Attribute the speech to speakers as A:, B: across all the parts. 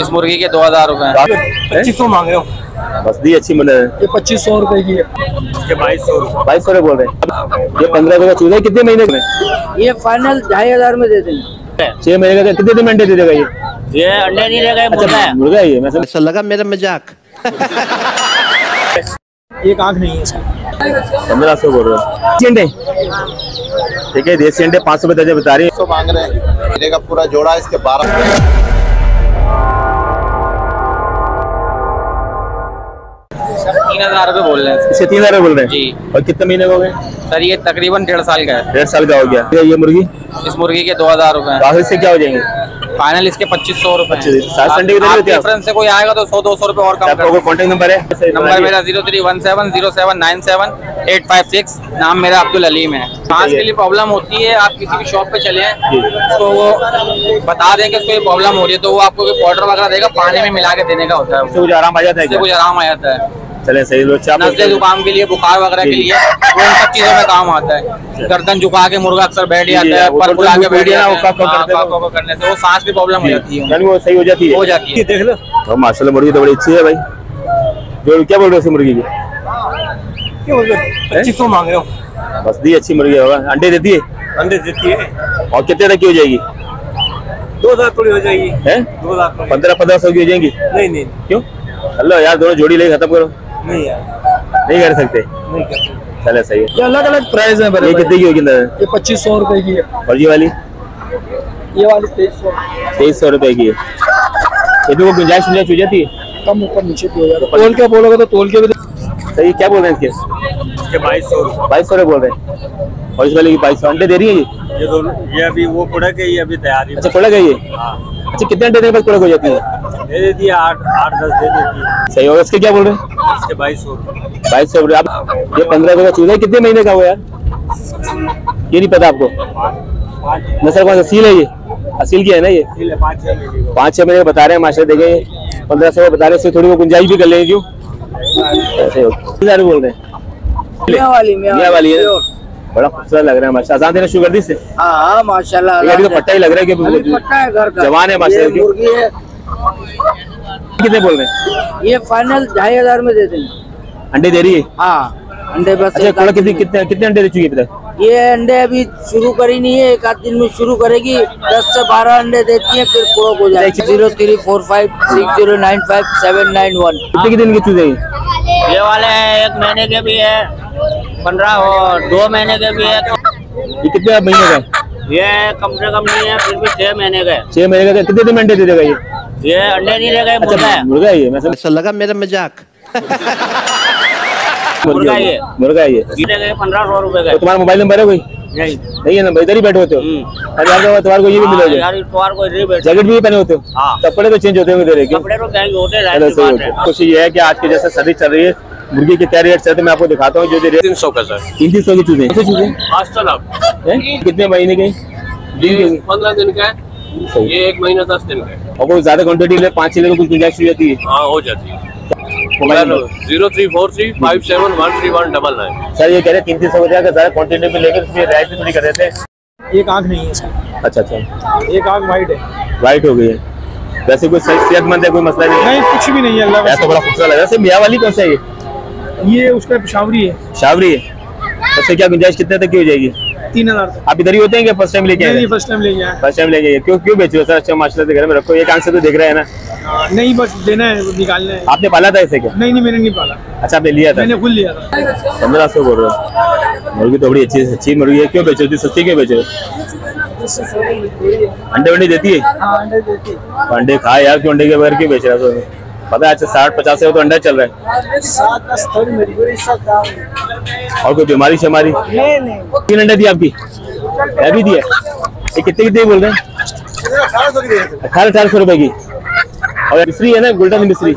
A: इस मुर्गी के दो हज़ार रूपए
B: पच्चीस सौ मांग रहे हो?
C: बस दी अच्छी मिल
B: ये पच्चीस सौ रुपए की है। बाईस सौ
C: बाईस सौ बोल रहे ये पंद्रह सौ का चूजा है, कितने महीने का
D: ये फाइनल ढाई हज़ार में दे देंगे।
C: छह महीने का कितने दिन अंडे दे देगा ये?
D: ये अंडे नहीं देगा मुर्गा
C: अच्छा मुर्गा ये मैं
E: ऐसा लगा मेरा मज़ाक।
B: एक आँख नहीं है इसकी।
C: पंद्रह सौ बोल रहे हो। अंडे? ठीक है देसी अंडे पाँच सौ रुपए दर्जन बता रही है।
F: सौ मांग रहे हैं। का पूरा जोड़ा इसके बारह
A: तीन हज़ार रूपए बोल रहे हैं।
C: इसके तीन हज़ार बोल रहे हैं?
A: जी।
C: और कितने महीने हो गए?
A: सर ये तकरीबन डेढ़ साल का है।
C: डेढ़ साल का हो गया। ये- मुर्गी?
A: इस मुर्गी के दो हज़ार रूपए
C: आखिर से क्या हो जाएँगे?
A: फाइनल इसके पच्चीस सौ रूपए से कोई आएगा तो सौ दो सौ रूपए और कम
C: आपका कॉन्टेक्ट नंबर है?
A: नंबर मेरा zero three one seven zero seven nine seven eight five six. नाम मेरा अब्दुल अलीम है। सांस के लिए प्रॉब्लम होती है आप किसी भी शॉप पे चले हैं तो वो बता दें कि उसको ये प्रॉब्लम हो रही है तो वो आपको पाउडर वगैरह देगा पानी में मिला के देने का होता है
C: कुछ आराम आ जाता है
A: कुछ आराम आ जाता है।
C: चले सही लो चाप
A: नजले जुकाम के लिए बुखार वगैरह के लिए वो इन सब चीज़ों में काम आता है। गर्दन झुका के मुर्गा अक्सर बैठ जाता है पर
C: तो
A: बुला के बैठ
C: ना, वो
A: जाता है। हाँ, करने से वो सांस की प्रॉब्लम हो जाती है
C: यानी वो सही हो जाती है।
A: हो जाती है।
B: देख लो।
C: तो माशाल्लाह मुर्गी तो बड़ी अच्छी है भाई। जो क्या बोल रहे हो इस मुर्गी की?
B: क्या बोल रहे हो? पच्चीस सौ मांग रहे हो।
C: बस दी अच्छी मुर्गी होगा अंडे देती है?
B: अंडे देती है।
C: और कितने तक की हो जाएगी?
B: दो हज़ार थोड़ी हो जाएगी।
C: हैं?
B: दो हज़ार थोड़ी।
C: पंद्रह पंद्रह सौ की हो जाएँगी?
B: नहीं नहीं।
C: क्यों? हेलो यार दोनों जोड़ी ले खत्म करो।
B: नहीं यार।
C: नहीं कर सकते?
B: नहीं कर सकते।
C: चले सही है।
B: ये अलग अलग प्राइस है
C: ये कितने की होगी
B: ये पच्चीस सौ रुपए की है।
C: और ये वाली?
B: ये वाली तेईस सौ।
C: तेईस सौ रुपए की है। ये भी वो गुंजाइश गुंजाइश हो जाती है।
B: कम ऊपर नीचे भी हो जाता है तोल के बोलोगे तो तोल के भी
C: सही क्या बोल रहे हैं इसके?
B: इसके बाईस सौ रुपए।
C: बाईस सौ रुपए बोल रहे हैं। और इस वाले की बाईस सौ? अंडे दे रही है ये?
B: ये दोनों ये अभी वो प्रोडक्ट है ये अभी तैयारी
C: अच्छा कुड़क है ये अच्छा कितने अंडे देने पर कुड़क हो जाती है?
B: दे देती है आठ आठ दस दे देती है।
C: सही होगा इसके क्या बोल रहे हैं?
B: बाईस सौ
C: बाईस सौ आप ये पंद्रह सौ का चूजा कितने महीने का हुआ यार? ये नहीं पता आपको? नसल कौन सा? सील है ये? असील की है ना ये?
B: पाँच छह महीने
C: बता रहे हैं माशा देखें। पंद्रह सौ बता रहे हैं थोड़ी वो गुंजाइश भी कर लेंगे क्यों? ऐसे सारे बोल रहे हैं?
D: मियाँ वाली
C: मियाँ वाली है बड़ा खूबसूरत लग रहा है माशा आजान देना शुरू कर दी इससे?
D: हाँ हाँ माशाल्लाह
C: अभी तो पट्टा ही लग रहा है कि
D: पट्टा है घर का।
C: जवान है?
D: मुर्गी है।
C: कितने बोल रहे हैं?
D: ये फाइनल ढाई हज़ार में दे देंगे।
C: अंडे दे रही है?
D: हाँ अंडे बस
C: अच्छा कितने कितने कितने अंडे दे चुकी है।
D: ये अंडे अभी शुरू करी नहीं है एक आध दिन में शुरू करेगी। दस से बारह अंडे देती है फिर हो जाएगी। Zero three four five six zero nine five seven nine one.
C: कितने कितने दिन की चूजे हैं?
D: ये वाले हैं एक महीने के भी है पंद्रह और दो महीने के भी है।
C: ये कितने महीने का
D: ये कम से कम नहीं है फिर भी छह महीने का
C: छह महीने का कितने दिन अंडे दे देगा ये?
D: ये अंडे नहीं देगा ये मुर्गा
C: अच्छा
D: है।
C: मुर्गा है ये मैं
E: ऐसा लगा मेरा मज़ाक।
D: मुर्गा है ये।
C: मुर्गा है ये
D: पंद्रह सौ रुपए का
C: तो तुम्हारा मोबाइल नंबर है कोई?
D: नहीं।
C: नहीं है नंबर इधर ही बैठे होते हो?
D: हम्म।
C: अरे यार तुम्हारे को ये भी मिलोगे
D: यार इतवार को इधर बैठ।
C: जैकेट भी पहने होते हो?
D: हाँ।
C: कपड़े तो चेंज होते होंगे तेरे
D: कपड़े तो चेंज होते है
C: होते ये है कि आज की जैसे सर्दी चल रही है मुर्गी के क्या रेट चलते हैं मैं आपको दिखाता हूँ जो
A: तीन सौ का सर।
C: तीन तीन सौ की चूजे। कैसे चूजे? कितने महीने के
A: पंद्रह दिन का है। ये एक महीना दस दिन का
C: और कोई ज़्यादा क्वांटिटी ले पाँच छह तो कुछ गुंजाइश हो जाती है।
A: हाँ हो जाती है। Zero three four three five seven one three one double nine.
C: Sir ये कह रहे हैं तीन तीन सौ का ज़्यादा क्वांटिटी में लेकर उसमें राइट भी थोड़ी कर देते हैं
B: एक आँख नहीं है इसकी
C: अच्छा अच्छा।
B: एक आँख वाइट है।
C: वाइट हो गई है। वैसे कोई सही सेहतमंद है कोई मसला नहीं?
B: नहीं कुछ भी नहीं है अल्लाह
C: तो बड़ा खूबसूरत लग रहा है। मियाँ वाली कौन सा है ये?
B: ये उसका पिशावरी है।
C: शावरी है। उससे क्या गुंजाइश कितने तक की हो जाएगी?
B: तीन हज़ार
C: आप इधर ही होते हैं क्या? फ़र्स्ट टाइम लेके आए
B: फ़र्स्ट टाइम
C: फ़र्स्ट लेके आए। क्यों क्यों बेच रहे हो? सर अच्छा माशाल्लाह से घर में रखो। एक आँख से तो देख रहे हैं ना?
B: है नहीं बस देना है निकालना है।
C: आपने पाला था ऐसे क्या?
B: नहीं नहीं मैंने नहीं पाला।
C: अच्छा आपने लिया था?
B: मैंने खुद लिया था।
C: पंद्रह सौ बोल रहे हो। मुर्गी तो बड़ी अच्छी अच्छी मुर्गी है। क्यों बेचो इतनी सस्ती क्यों बेचो अंडे वंडे देती है?
B: हाँ अंडे देती
C: तो अंडे खाए यार क्यों अंडे के बगैर क्यों बेच रहा है? तो पता है अच्छा साठ पचास तो अंडा चल रहा है। और कोई बीमारी शमारी?
B: नहीं नहीं।
C: तीन अंडे दी आपकी? है भी दिया ये कितने कितने बोल रहे हैं? अठारह अठारह सौ रुपए की। और मिस्री है ना गोल्डन मिस्री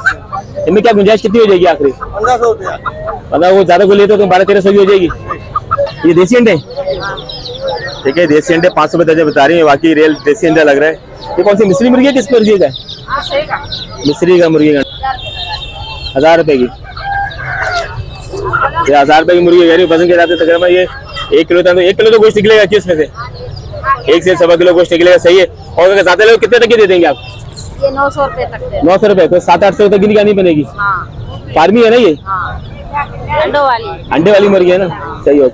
C: इनमें क्या गुंजाइश कितनी हो जाएगी आखिरी?
B: पंद्रह सौ रुपया।
C: वो ज़्यादा को लेते हो तो बारह तेरह सौ की हो जाएगी। ये देसी अंडे? ठीक है देसी अंडे पाँच सौ रुपए दर्जन बता रही है बाकी रियल देसी अंडा लग रहा है। ये कौन सी मिस्री मुर्गी है किस मुर्गी का मिस्री का मुर्गी का हज़ार रुपए की। ये हज़ार रुपए की मुर्गी कह रही वज़न के हिसाब से तकरीबन ये एक किलो था तो एक किलो तो गोश्त निकलेगा किसमें से? एक से सवा किलो गोश्त निकलेगा सही है। और अगर ज़्यादा लोग कितने तक के दे देंगे आप?
G: ये नौ सौ रुपए तक
C: नौ सौ रुपए तो सात आठ सौ तक की निकालनी बनेगी
G: हाँ।
C: फार्मी है ना ये?
G: अंडों वाली।
C: अंडे वाली मुर्गी है ना? सही हो।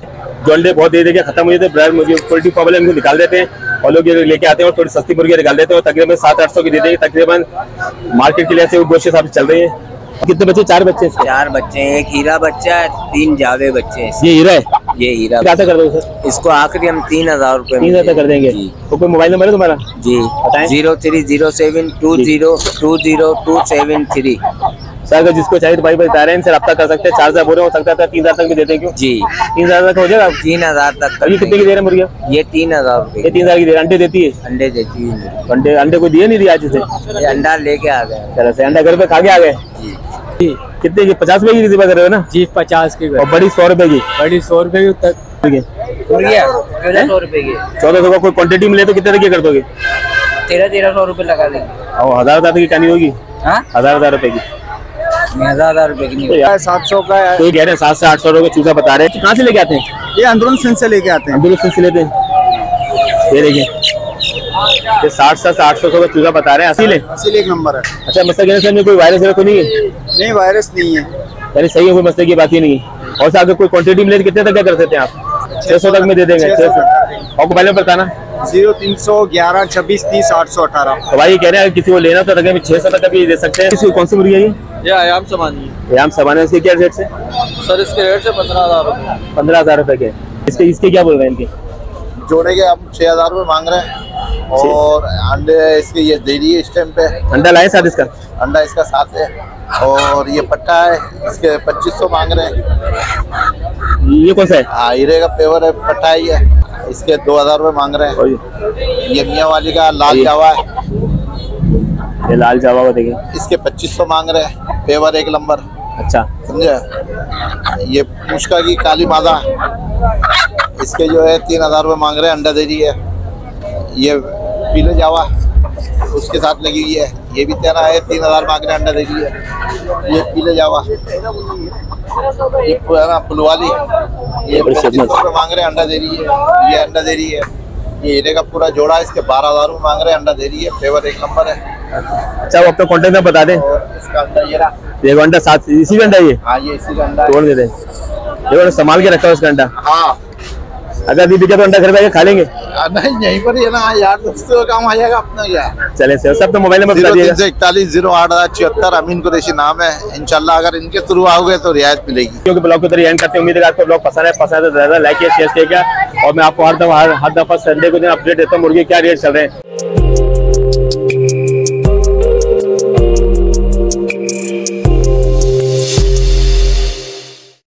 C: जो अंडे बहुत दे देके खत्म हो जाते हैं ब्रायर मुर्गी पोल्ट्री फार्म इनको निकाल देते हैं। और लोग ये लेके आते हैं और थोड़ी सस्ती मुर्गी निकाल देते हैं तकरीबन सात आठ सौ की दे देंगे। तकरीबन मार्केट के लिए ऐसे वो गोश्त के हिसाब से चल रही है। कितने बच्चे चार बच्चे इसके?
D: चार बच्चे हैं एक हीरा बच्चा है तीन जावे बच्चे हैं।
C: ये हीरा है?
D: ये हीरा
C: क्या कर दो सर?
D: इसको आखिरी हम तीन हज़ार रूपए
C: तीन हज़ार कर देंगे। तो कोई मोबाइल नंबर है तुम्हारा?
D: जी।
C: बताएँ।
D: Zero three zero seven two zero two zero two seven three.
C: Sir अगर जिसको चाहिए तो भाई बता रहे हैं इनसे रब्ता कर सकते हैं। चार हज़ार बोले हो सकता है तीन हज़ार तक भी दे देंगे
D: जी।
C: तीन हज़ार तक हो जाएगा?
D: तीन हज़ार तक
C: ये कितने की दे रहे हैं मुर्गिया?
D: ये तीन हज़ार
C: ये तीन हज़ार की दे रहे अंडे देती है?
D: अंडे देती है।
C: अंडे अंडे को दिए नहीं दिया आज से
D: अंडा लेके आ गए।
C: चलो से अंडा घर पे खा के आ गए? कितने की? पचास रुपए की रिसीव कर रहे हो ना?
B: जी पचास की
C: और बड़ी सौ रुपए की?
B: बड़ी सौ रुपए की तक।
C: है
D: चौदह सौ रूपए की।
C: चौदह सौ का कोई क्वांटिटी मिले तो कितने तक कर दोगे?
D: तेरह तेरह सौ रुपए लगा देंगे।
C: और हज़ार हज़ार की कहानी होगी?
D: हाँ?
C: हज़ार हज़ार रुपए की।
D: हज़ार की
C: तो
B: सात सौ का है।
C: तो ये कह रहे हैं सात से आठ सौ रुपए चूजा बता रहे हैं। कहाँ से लेके आते हैं?
B: ये अंदरून सिंह से लेके आते हैं।
C: अंदर से लेते हैं। ये देखिए। ये साठ से आठ सौ का चूजा बता रहे हैं। असील है?
B: इसीलिए एक नंबर है।
C: अच्छा मसला कहने से कोई वायरस वगैरह तो नहीं है?
B: नहीं वायरस नहीं है।
C: यानी सही है कोई मसले की बात ही नहीं है। और अगर कोई क्वांटिटी मिले तो कितने तक क्या कर सकते हैं आप? छह सौ तक में दे देंगे छह सौ आपको पहले बताना।
B: ज़ीरो तीन सौ ग्यारह छब्बीस तीस आठ सौ अठारह।
C: तो भाई कह रहे हैं किसी को लेना तो रकम छह सौ तक का भी दे सकते हैं। किसी कौन सी मुर्गी है ये?
A: ये आयाम सामानी
C: याम सबाना इसके क्या रेट से?
A: सर इसके रेट से पंद्रह हज़ार रुपये
C: पंद्रह हज़ार रुपए के। इसके इसके क्या बोल रहे हैं इनके?
F: जोड़े के हम छह हज़ार रूपए मांग रहे हैं। और अंडे इसके ये दे रही है इस टाइम पे।
C: अंडा लाए साथ इसका?
F: अंडा इसका साथ है। और ये पट्टा है इसके पच्चीस सौ मांग रहे हैं।
C: ये कौन सा है?
F: हाँ, हीरे का पेवर है पट्टा ही है। इसके दो हज़ार रूपए मांग रहे हैं।
C: ये-
F: ये मियाँ वाली का लाल जावा है।
C: ये लाल जावा को देखिए
F: इसके पच्चीस सौ मांग रहे हैं। पेवर एक नंबर।
C: अच्छा।
F: समझे? ये मुश्का की काली मादा इसके जो है तीन हज़ार रुपये मांग रहे हैं अंडा दे रही है। ये पीले जावा उसके साथ लगी हुई है। ये भी तेरा है तीन हज़ार मांग रहे हैं अंडा दे रही है। ये पीले जावा। ये पुराना पुलवाली ये मांग रहे हैं अंडा दे रही है। ये अंडा दे रही है। ये हीरे का पूरा जोड़ा है इसके बारह हज़ार मांग रहे हैं अंडा दे रही है। फेवर एक नंबर है।
C: अच्छा वो अपना कॉन्टेक्ट में बता दें।
F: ये
C: अंडा साथ इसी का अंडा ये?
F: हाँ ये इसी का
C: तोड़ दे दें। ये संभाल के रखा है उसका अंडा
F: हाँ।
C: अगर अभी बिका तो अंडा घर पे खा लेंगे।
F: नहीं यहीं पर ही है ना। यार दोस्तों का काम आ जाएगा अपना यार
C: चले से सब तो मोबाइल नंबर बता
F: सौ इकतालीस ज़ीरो आठ हज़ार छिहत्तर अमीन कुरैशी नाम है। इंशाल्लाह अगर इनके थ्रू आओगे तो रियायत मिलेगी।
C: क्योंकि ब्लॉग को तरह एंड करते उम्मीद है आपको ब्लॉग पसंद है पसंद है तो ज़्यादा लाइक किया शेयर किया। और मैं आपको हर दफ़ा हर दफ़ा संडे को दिन अपडेट देता हूँ। मुर्गी क्या रेट चल रहे हैं?